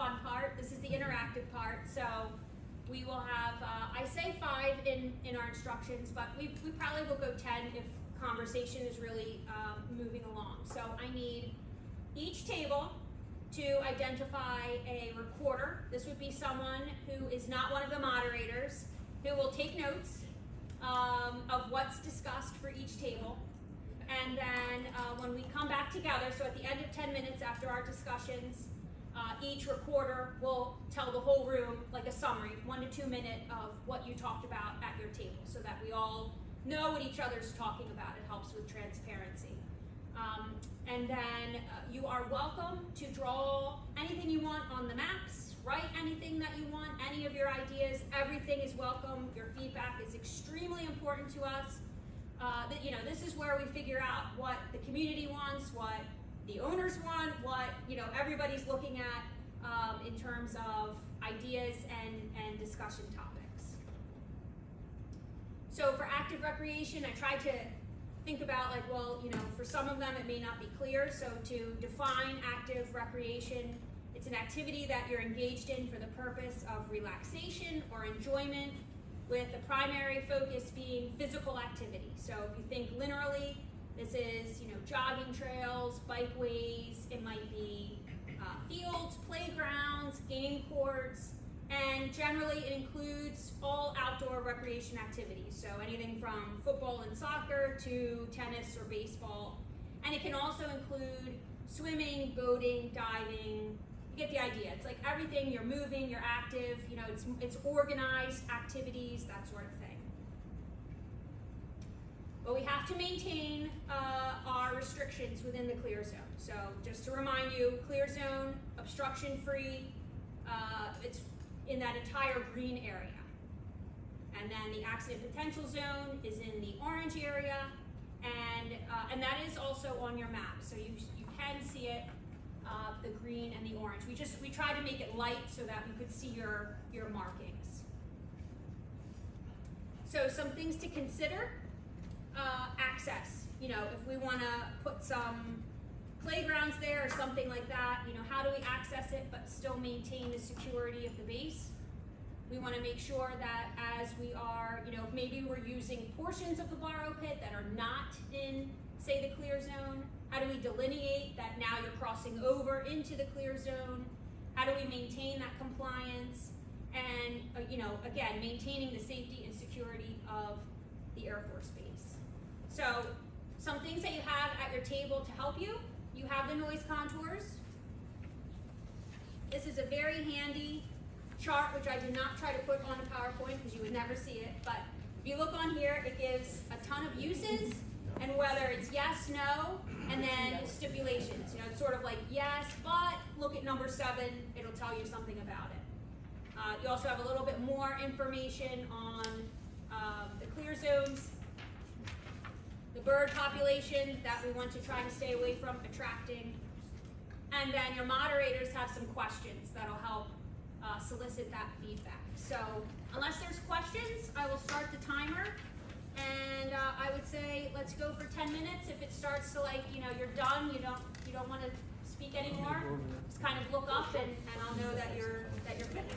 fun part. This is the interactive part. So we will have, uh, I say five in, in our instructions, but we, we probably will go 10 if conversation is really um, moving along. So I need each table to identify a recorder. This would be someone who is not one of the moderators, who will take notes um, of what's discussed for each table. And then uh, when we come back together, so at the end of 10 minutes after our discussions, uh, each recorder will tell the whole room like a summary, one to two minute of what you talked about at your table so that we all know what each other's talking about. It helps with transparency. Um, and then uh, you are welcome to draw anything you want on the maps, write anything that you want, any of your ideas, everything is welcome. Your feedback is extremely important to us. Uh, you know, this is where we figure out what the community wants, what the owners want, what you know everybody's looking at um, in terms of ideas and, and discussion topics. So for active recreation, I tried to think about like, well, you know, for some of them it may not be clear, so to define active recreation, it's an activity that you're engaged in for the purpose of relaxation or enjoyment, with the primary focus being physical activity. So if you think linearly, this is, you know, jogging trails, bikeways, it might be uh, fields, playgrounds, game courts, and generally it includes all outdoor recreation activities. So anything from football and soccer to tennis or baseball. And it can also include swimming, boating, diving. You get the idea. It's like everything, you're moving, you're active, you know, it's, it's organized activities, that sort of thing. But we have to maintain uh, our restrictions within the clear zone. So just to remind you, clear zone, obstruction free, uh, it's in that entire green area. And then the accident potential zone is in the orange area, and, uh, and that is also on your map. So you, you can see it, uh, the green and the orange. We just, we try to make it light so that we could see your, your markings. So some things to consider, uh, access. You know, if we wanna put some playgrounds there or something like that, you know, how do we access it but still maintain the security of the base? We want to make sure that as we are, you know, maybe we're using portions of the borrow pit that are not in, say, the clear zone. How do we delineate that now you're crossing over into the clear zone? How do we maintain that compliance? And, uh, you know, again, maintaining the safety and security of the Air Force Base. So, some things that you have at your table to help you you have the noise contours. This is a very handy chart, which I did not try to put on a PowerPoint because you would never see it. But if you look on here, it gives a ton of uses and whether it's yes, no, and then stipulations. You know, it's sort of like yes, but look at number seven, it'll tell you something about it. Uh, you also have a little bit more information on um, the clear zones the bird population that we want to try and stay away from attracting. And then your moderators have some questions that'll help uh, solicit that feedback. So unless there's questions, I will start the timer. And uh, I would say let's go for 10 minutes. If it starts to like, you know, you're done, you don't you don't want to speak anymore, just kind of look up and, and I'll know that you're that you're finished.